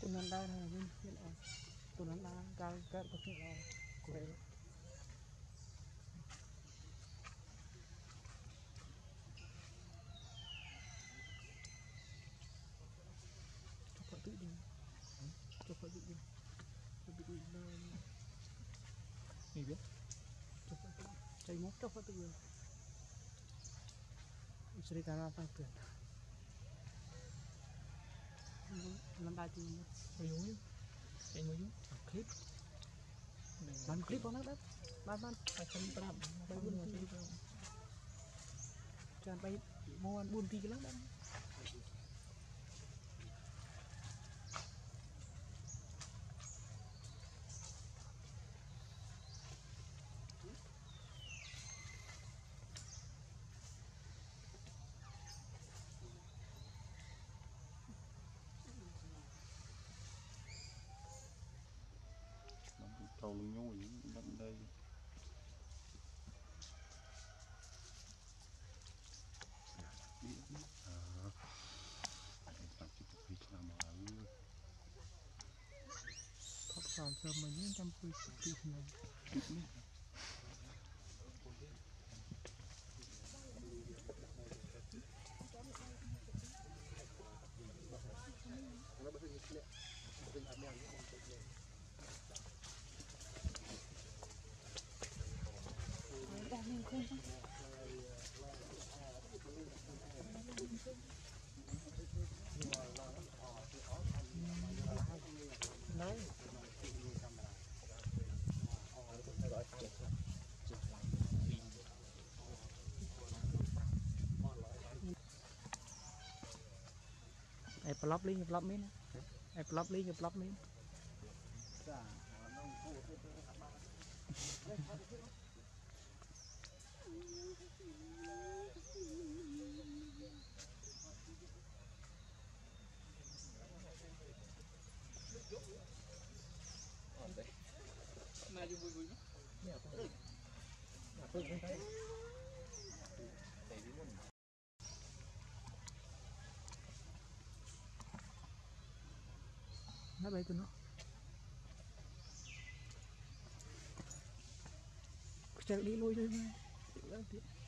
cô nan đa này cô cho phải tự đi cho phải tự đi cho phải tự đi cho phải tự cho phải tự đi Sri Tanah Padu. Lembat di mulut. Ayo, ayo. Ayo, ayo. Klip. Man klip, Jangan pahit. Mau buntik lah, Pak. Lắm đấy trâu nhồi đây. Hãy subscribe cho mình những video hấp dẫn này đấy ai plop đi plop mít ai plop đi plop mít nó bay bùi nó. Bay chạy đi chờ đi lui a.